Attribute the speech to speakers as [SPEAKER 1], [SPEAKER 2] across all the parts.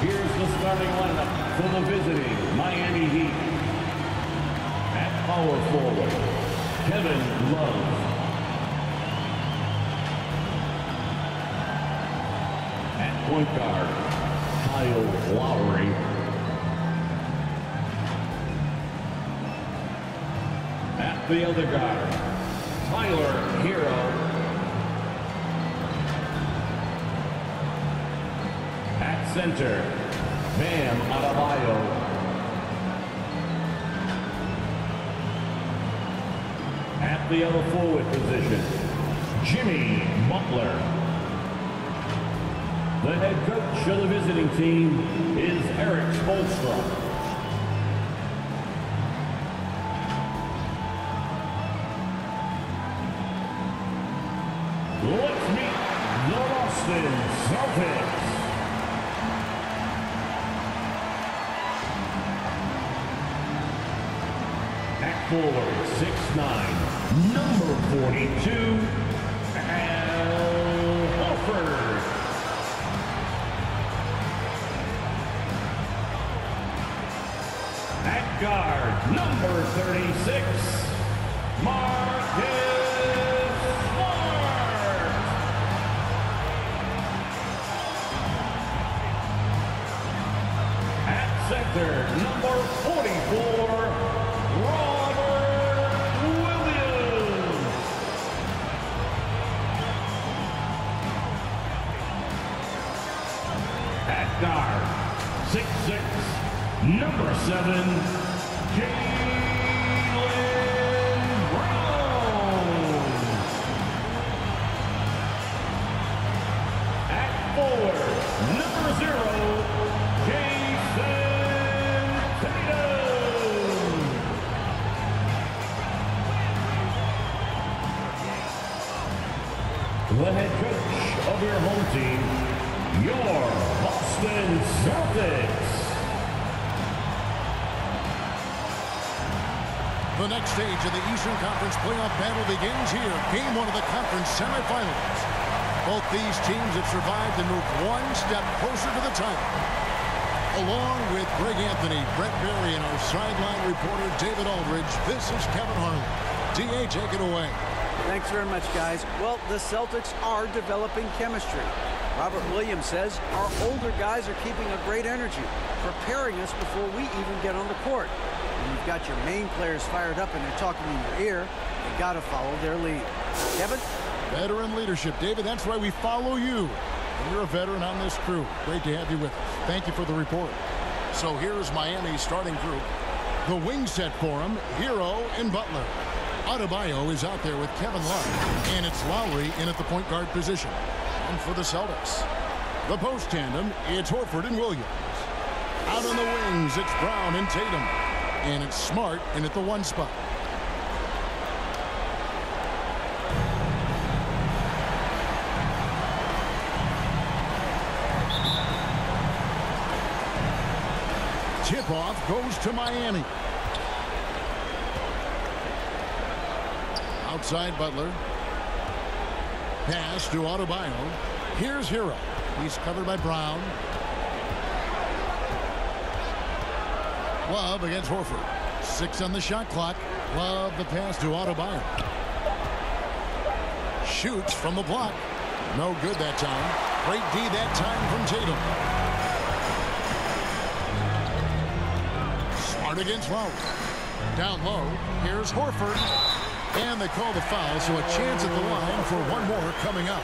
[SPEAKER 1] Here's the starting lineup for the visiting Miami Heat. At power forward, Kevin Love. At point guard, Kyle Lowry. At the other guard, Tyler Herro. Center, Bam Adebayo. At the other forward position, Jimmy Butler. The head coach of the visiting team is Erik Spoelstra. Let's meet the Boston Celtics. Forward, 6'9", number 42, Al Horford. At guard, number 36, Marcus number 7, Jaylen Brown. At forward, number 0, Jayson Tatum. The head coach of your home team, your Boston Celtics.
[SPEAKER 2] The next stage of the Eastern Conference playoff battle begins here. Game one of the conference semifinals. Both these teams have survived and moved one step closer to the title. Along with Greg Anthony, Brent Barry, and our sideline reporter David Aldridge, this is Kevin Harlan. D.A., take it away.
[SPEAKER 3] Thanks very much, guys. Well, the Celtics are developing chemistry. Robert Williams says our older guys are keeping a great energy, preparing us before we even get on the court. You've got your main players fired up and they're talking in your ear, you got to follow their lead. Kevin?
[SPEAKER 2] Veteran leadership. David, that's why we follow you. And you're a veteran on this crew. Great to have you with us. Thank you for the report. So here's Miami's starting group. The wing set for him, Herro and Butler. Adebayo is out there with Kevin Love. And it's Lowry in at the point guard position. And for the Celtics, the post tandem, it's Horford and Williams. Out on the wings, it's Brown and Tatum. And it's Smart and at the one spot. Tip-off goes to Miami. Outside Butler. Pass to Adebayo. Here's Herro. He's covered by Brown. Love against Horford. Six on the shot clock. Love the pass to Adebayo. Shoots from the block. No good that time. Great D that time from Tatum. Smart against Lowry. Down low. Here's Horford. And they call the foul, so a chance at the line for one more coming up.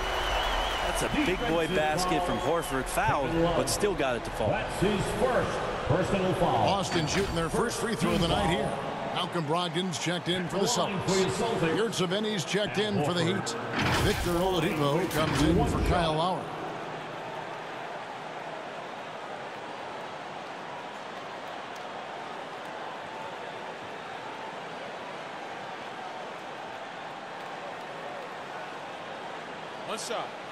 [SPEAKER 4] That's a big boy basket from Horford. Fouled, but still got it to fall.
[SPEAKER 1] That's his first personal foul.
[SPEAKER 2] Boston shooting their first free throw of the night here. Malcolm Brogdon's checked in for the Celtics. Yurtseven's checked in for the Heat. Victor Oladipo comes in for Kyle Lowry.
[SPEAKER 5] One shot.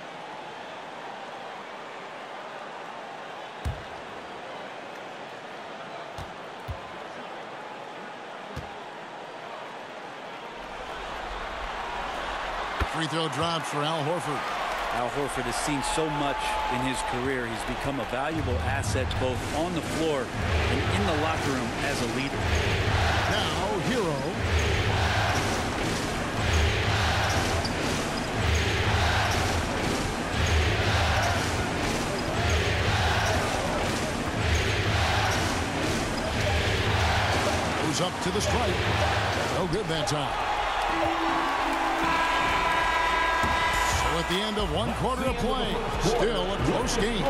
[SPEAKER 2] Free throw drops for Al Horford.
[SPEAKER 4] Al Horford has seen so much in his career. He's become a valuable asset both on the floor and in the locker room as a leader.
[SPEAKER 2] Now, Herro. Goes up to the stripe. No good that time. At the end of one quarter of play, still a close game.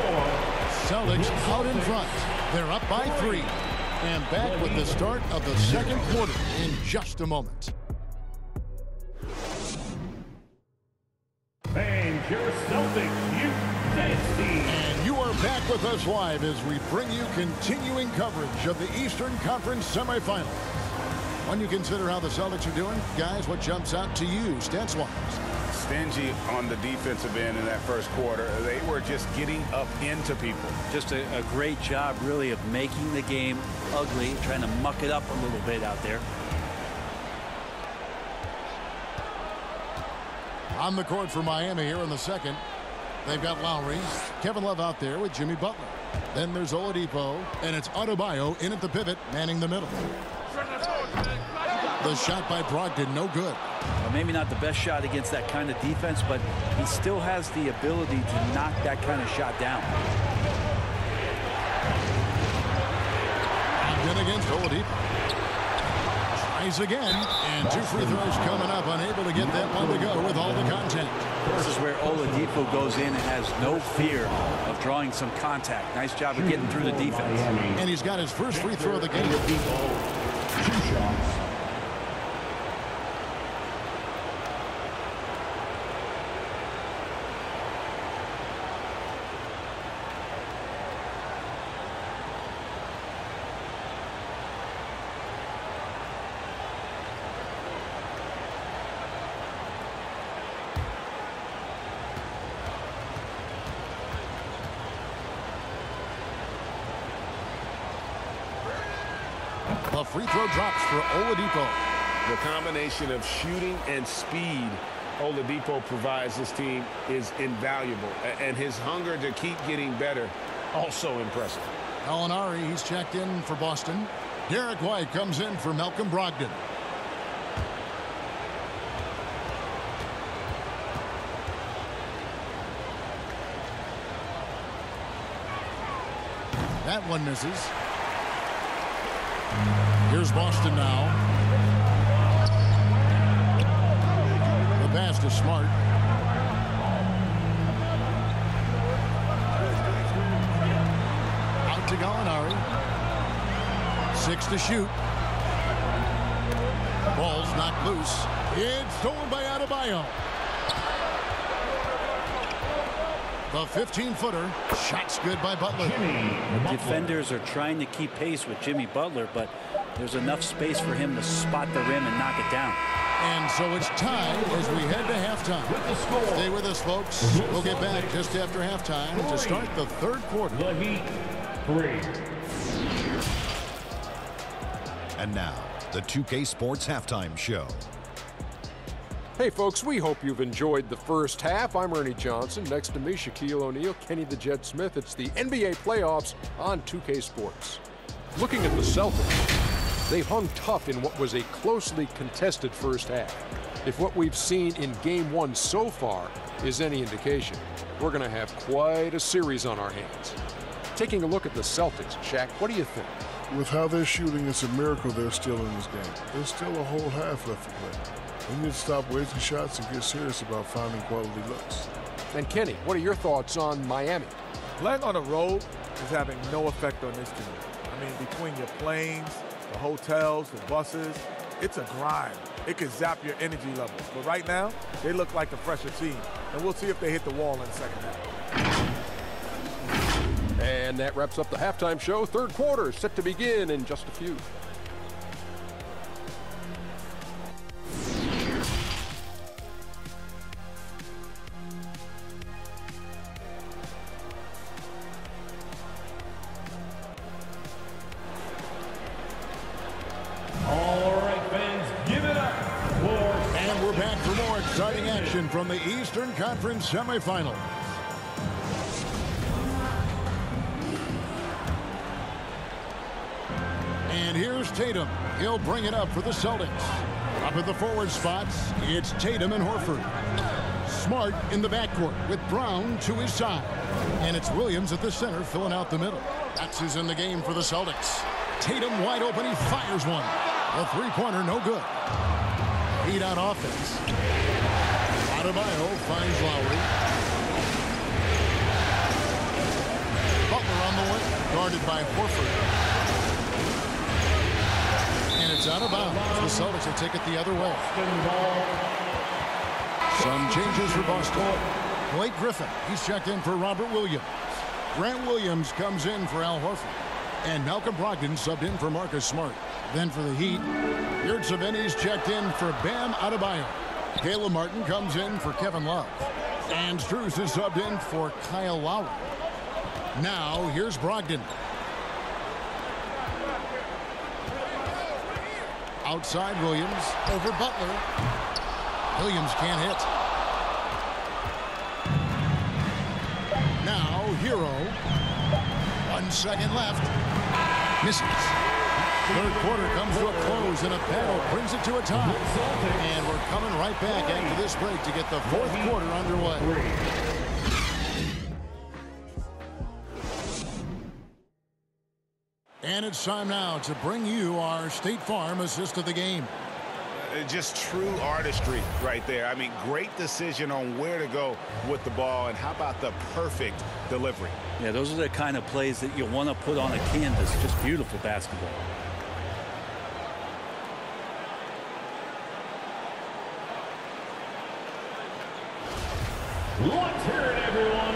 [SPEAKER 2] Celtics out in front. They're up by three. And back with the start of the second quarter in just a moment.
[SPEAKER 1] And your Celtics, you.
[SPEAKER 2] And you are back with us live as we bring you continuing coverage of the Eastern Conference semifinals. When you consider how the Celtics are doing, guys, what jumps out to you stats-wise?
[SPEAKER 6] Stingy on the defensive end in that first quarter. They were just getting up into people.
[SPEAKER 4] Just a, a great job, really, of making the game ugly, trying to muck it up a little bit out there.
[SPEAKER 2] On the court for Miami here in the second. They've got Lowry, Kevin Love out there with Jimmy Butler. Then there's Oladipo, and it's Adebayo in at the pivot, manning the middle. The shot by Brogdon, no good.
[SPEAKER 4] Well, maybe not the best shot against that kind of defense, but he still has the ability to knock that kind of shot down.
[SPEAKER 2] Brogdon against Oladipo. Tries again, and two free throws coming up, unable to get that one to go with all the content.
[SPEAKER 4] This is where Oladipo goes in and has no fear of drawing some contact. Nice job of getting through the defense.
[SPEAKER 2] And he's got his first free throw of the game.
[SPEAKER 1] Two shots.
[SPEAKER 2] Free throw drops for Oladipo.
[SPEAKER 6] The combination of shooting and speed Oladipo provides this team is invaluable. And his hunger to keep getting better, also impressive.
[SPEAKER 2] Gallinari, he's checked in for Boston. Derrick White comes in for Malcolm Brogdon. That one misses. Here's Boston now. The pass to Smart. Out to Gallinari. Six to shoot. Ball's knocked loose. It's stolen by Adebayo. The 15-footer. Shot's good by Butler.
[SPEAKER 4] Defenders are trying to keep pace with Jimmy Butler, but there's enough space for him to spot the rim and knock it down.
[SPEAKER 2] And so it's tied as we head to halftime. With the score. Stay with us, folks. We'll get back just after halftime to start the third quarter.
[SPEAKER 1] The Heat, three.
[SPEAKER 7] And now, the 2K Sports Halftime Show.
[SPEAKER 8] Hey folks, we hope you've enjoyed the first half. I'm Ernie Johnson. Next to me, Shaquille O'Neal, Kenny the Jet Smith. It's the NBA playoffs on 2K Sports. Looking at the Celtics, they hung tough in what was a closely contested first half. If what we've seen in game one so far is any indication, we're going to have quite a series on our hands. Taking a look at the Celtics, Shaq, what do you think?
[SPEAKER 9] With how they're shooting, it's a miracle they're still in this game. There's still a whole half left to play. We need to stop wasting shots and get serious about finding quality looks.
[SPEAKER 8] And Kenny, what are your thoughts on Miami?
[SPEAKER 5] Playing on the road is having no effect on this team. I mean, between your planes, the hotels, the buses, it's a grind. It can zap your energy levels. But right now, they look like the fresher team. And we'll see if they hit the wall in the second half.
[SPEAKER 8] And that wraps up the halftime show. Third quarter set to begin in just a few.
[SPEAKER 2] Conference semifinals. And here's Tatum. He'll bring it up for the Celtics. Up at the forward spots, it's Tatum and Horford. Smart in the backcourt with Brown to his side. And it's Williams at the center filling out the middle. That's who's in the game for the Celtics. Tatum wide open. He fires one. A three-pointer, no good. Heat on offense. Adebayo finds Lowry. Butler on the wing, guarded by Horford. And it's out of bounds. The Celtics will take it the other way. Some changes for Boston. Blake Griffin, he's checked in for Robert Williams. Grant Williams comes in for Al Horford. And Malcolm Brogdon subbed in for Marcus Smart. Then for the Heat, Yurtseven's checked in for Bam Adebayo. Caleb Martin comes in for Kevin Love. And Strus is subbed in for Kyle Lowry. Now, here's Brogdon. Outside Williams, over Butler. Williams can't hit. Now, Herro. One second left. Misses. Third quarter comes to a close, and a battle brings it to a tie. And we're coming right back after this break to get the fourth quarter underway. And it's time now to bring you our State Farm assist of the game.
[SPEAKER 6] Uh, Just true artistry right there. I mean, great decision on where to go with the ball, and how about the perfect delivery?
[SPEAKER 4] Yeah, those are the kind of plays that you want to put on a canvas. Just beautiful basketball.
[SPEAKER 1] Let's hear it, everyone.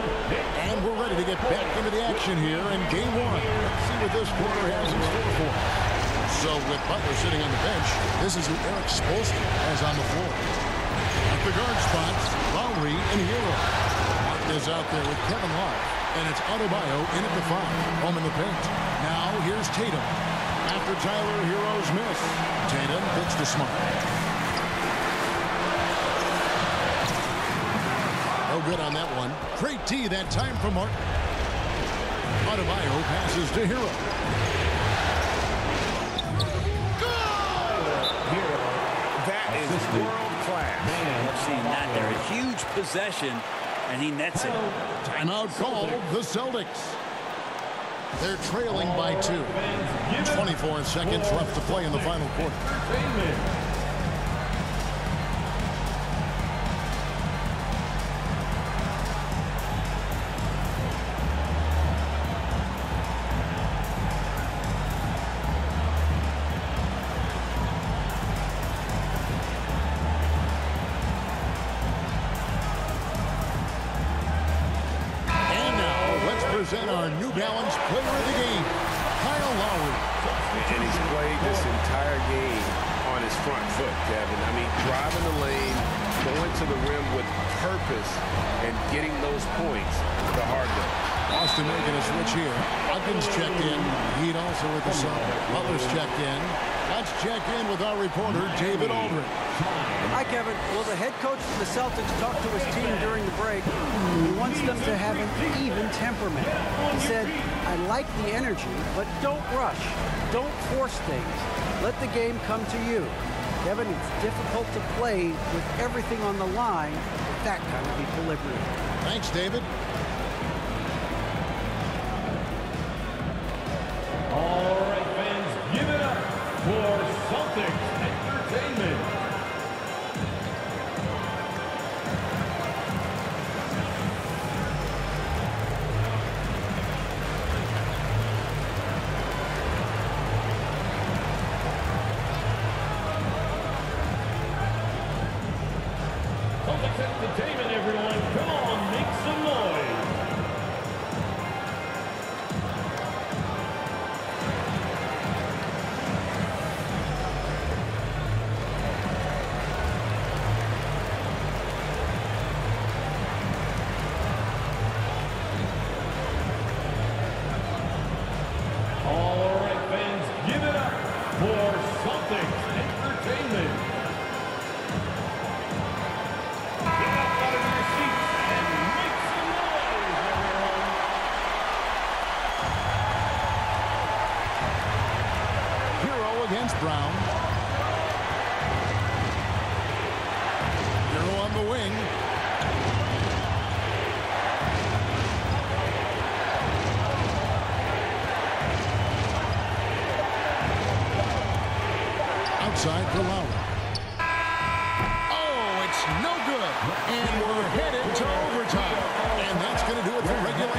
[SPEAKER 2] And we're ready to get back into the action here in game one. Let's see what this quarter has in store for. So with Butler sitting on the bench, this is who Erik Spoelstra has on the floor. At the guard spots, Lowry and Herro. Martin is out there with Kevin Love. And it's Adebayo in at the five, home in the paint. Now here's Tatum. After Tyler Herro's miss, Tatum pitch the Smart. No good on that one. Great D that time from Martin. Adebayo passes to Herro. Goal! Herro.
[SPEAKER 6] That is world class.
[SPEAKER 4] I've seen that there. A huge possession, and he nets it.
[SPEAKER 2] Timeout called the Celtics. They're trailing by two. 24 seconds left to play in the final quarter. Player of the game, Kyle Lowry.
[SPEAKER 6] And he's played this entire game on his front foot, Kevin. I mean, driving the lane, going to the rim with purpose, and getting those points the hard way.
[SPEAKER 2] Austin making a switch here. Huggins checked in. Heat also with the sub. Butler's checked in. Let's check in with our reporter, David Aldridge.
[SPEAKER 3] Hi, Kevin. Well, the head coach of the Celtics talked to his team during the break. He wants them to have an even temperament. He said, I like the energy, but don't rush. Don't force things. Let the game come to you. Kevin, it's difficult to play with everything on the line with that kind of equilibrium.
[SPEAKER 2] Thanks, David.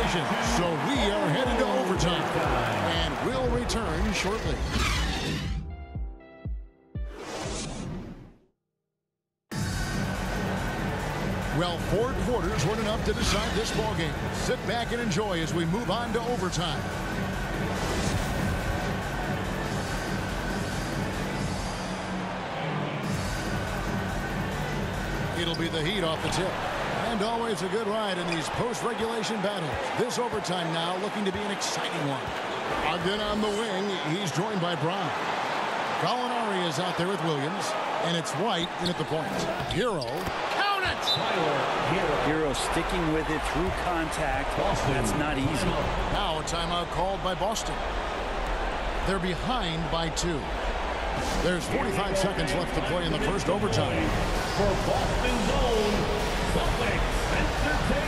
[SPEAKER 2] Regulation. So we are headed to overtime. And we'll return shortly. Well, four quarters weren't enough to decide this ballgame. Sit back and enjoy as we move on to overtime. It'll be the Heat off the tip. And always a good ride in these post-regulation battles. This overtime now looking to be an exciting one. Again on the wing, he's joined by Brown. Gallinari is out there with Williams. And it's White in at the point. Herro. Count it!
[SPEAKER 4] Herro sticking with it through contact. Boston. That's not easy.
[SPEAKER 2] Now a timeout called by Boston. They're behind by two. There's 45 seconds left to play in the first overtime.
[SPEAKER 1] For Boston Zone, Celtics Entertainment.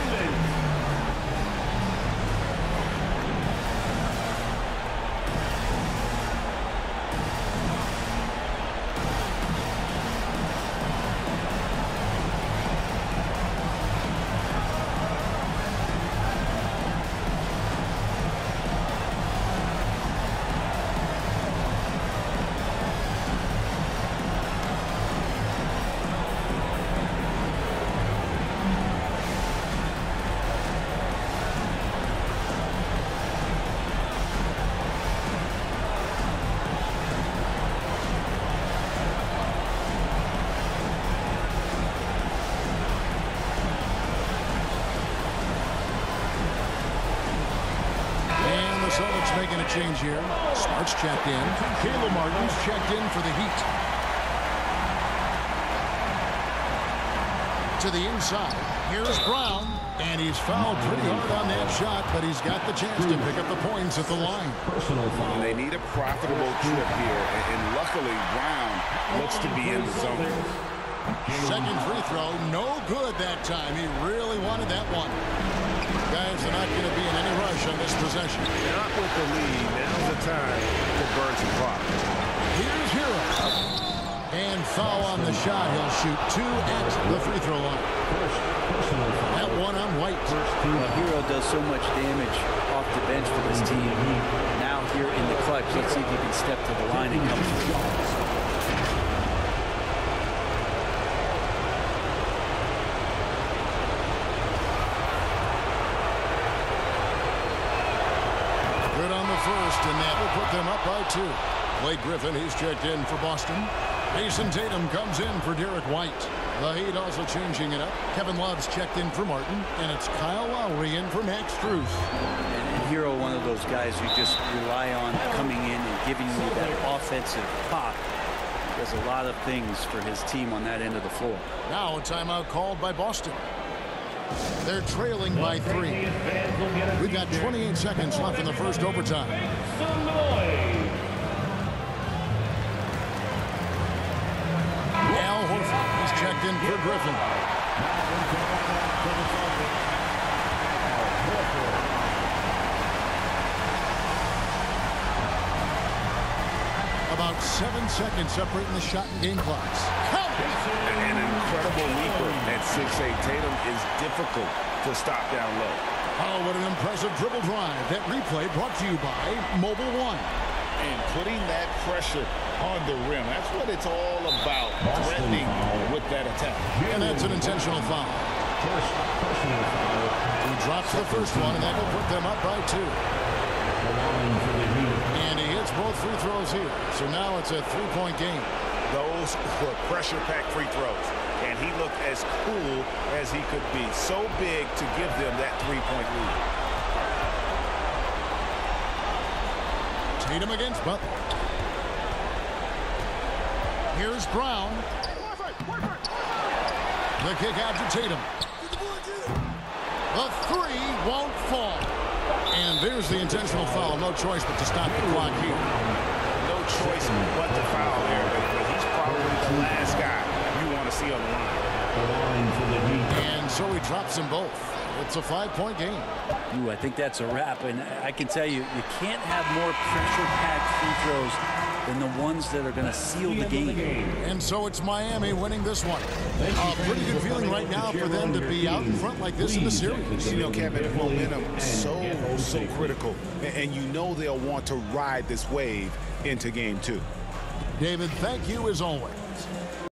[SPEAKER 2] Change here. Smart's checked in. Caleb Martin's checked in for the Heat. To the inside. Here's Brown. And he's fouled pretty hard on that shot, but he's got the chance to pick up the points at the line.
[SPEAKER 1] Personal foul.
[SPEAKER 6] And they need a profitable trip here, and, and luckily Brown looks to be in the zone.
[SPEAKER 2] Second free throw, no good that time. He really wanted that one. Guys are not going to be in any rush on this possession.
[SPEAKER 6] Not with the lead. Now's the time to burn some clock.
[SPEAKER 2] Here's Herro. And foul on the shot. He'll shoot two at the free throw line.
[SPEAKER 1] Personal foul.
[SPEAKER 2] That one on White.
[SPEAKER 4] Well, Herro does so much damage off the bench for this team. Now here in the clutch, let's see if he can step to the line and come through.
[SPEAKER 2] Good on the first, and that will put them up by two. Blake Griffin, he's checked in for Boston. Mason Tatum comes in for Derrick White. The Heat also changing it up. Kevin Love's checked in for Martin, and it's Kyle Lowry in for Max Strus.
[SPEAKER 4] And, and Herro, one of those guys you just rely on coming in and giving you that offensive pop. Does a lot of things for his team on that end of the floor.
[SPEAKER 2] Now a timeout called by Boston. They're trailing by three. We've got 28 seconds left in the first overtime. Al Horford is checked in for Griffin. About seven seconds separating the shot and game clocks. Count!
[SPEAKER 6] An incredible leaper at 6'8". Tatum is difficult to stop down low.
[SPEAKER 2] Oh, what an impressive dribble drive. That replay brought to you by Mobil One.
[SPEAKER 6] And putting that pressure on the rim. That's what it's all about.
[SPEAKER 1] Boston
[SPEAKER 6] Threatening
[SPEAKER 1] foul.
[SPEAKER 6] with that attack.
[SPEAKER 2] And that's an intentional foul.
[SPEAKER 1] First personal foul.
[SPEAKER 2] He drops the first one, and that will put them up by two.
[SPEAKER 1] The line for the Heat.
[SPEAKER 2] And he hits both free throws here. So now it's a three-point game.
[SPEAKER 6] Those were pressure-packed free throws. And he looked as cool as he could be. So big to give them that three-point lead.
[SPEAKER 2] Tatum against Butler. Here's Brown. The kick out to Tatum. The three won't fall. And there's the intentional foul. No choice but to stop the clock here.
[SPEAKER 6] No
[SPEAKER 1] choice but to foul there, but, but he's probably the last guy you want to see on the line.
[SPEAKER 2] And so he drops them both. It's a five-point game.
[SPEAKER 4] Ooh, I think that's a wrap, and I can tell you, you can't have more pressure-packed free throws than the ones that are going to seal the game.
[SPEAKER 2] And so it's Miami winning this one. A pretty good feeling right now for them to be out in front like this in the series.
[SPEAKER 6] You know, Kevin, momentum so, so critical. And you know they'll want to ride this wave into game two.
[SPEAKER 2] David, thank you as always.